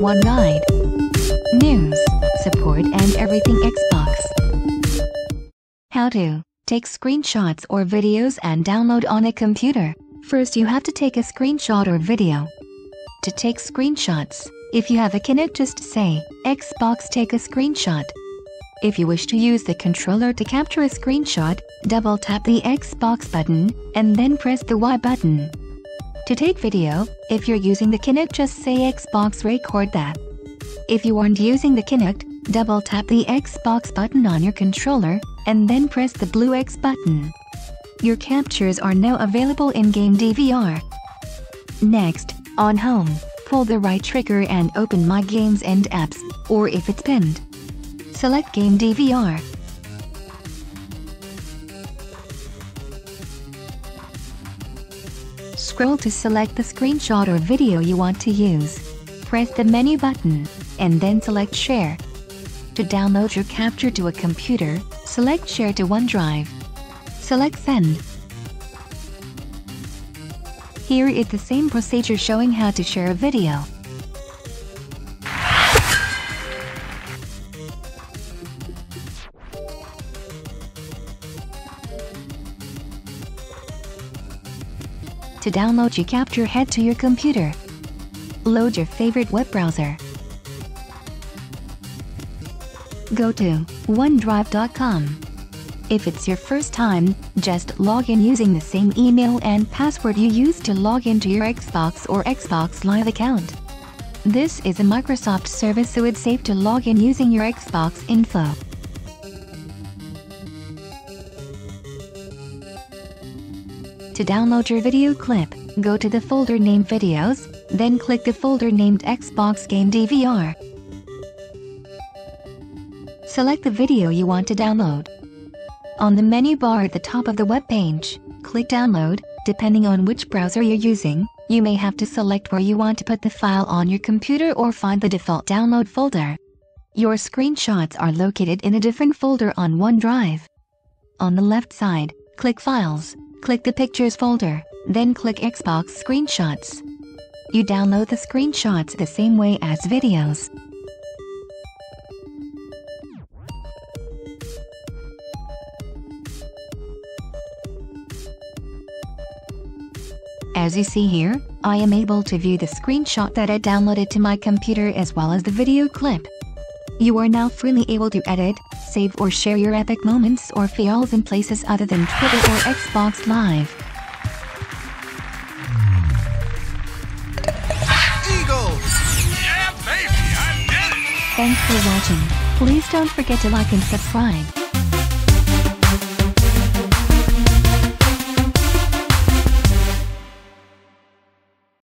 one guide. News, support and everything Xbox. How to take screenshots or videos and download on a computer. First you have to take a screenshot or video. To take screenshots, if you have a Kinect just say, Xbox take a screenshot. If you wish to use the controller to capture a screenshot, double tap the Xbox button, and then press the Y button. To take video, if you're using the Kinect just say Xbox record that. If you aren't using the Kinect, double tap the Xbox button on your controller, and then press the blue X button. Your captures are now available in Game DVR. Next, on Home, pull the right trigger and open My Games and Apps, or if it's pinned. Select Game DVR. Scroll to select the screenshot or video you want to use. Press the menu button, and then select Share. To download your capture to a computer, select Share to OneDrive. Select Send. Here is the same procedure showing how to share a video. To download your capture head to your computer. Load your favorite web browser. Go to OneDrive.com. If it's your first time, just log in using the same email and password you used to log into your Xbox or Xbox Live account. This is a Microsoft service so it's safe to log in using your Xbox info. To download your video clip, go to the folder named Videos, then click the folder named Xbox Game DVR. Select the video you want to download. On the menu bar at the top of the web page, click Download. Depending on which browser you're using, you may have to select where you want to put the file on your computer or find the default download folder. Your screenshots are located in a different folder on OneDrive. On the left side, click Files, click the Pictures folder, then click Xbox Screenshots. You download the screenshots the same way as videos. As you see here, I am able to view the screenshot that I downloaded to my computer as well as the video clip. You are now freely able to edit, save or share your epic moments or files in places other than Twitter or Xbox Live. Eagles! Yeah, baby, I did it! Thanks for watching. Please don't forget to like and subscribe.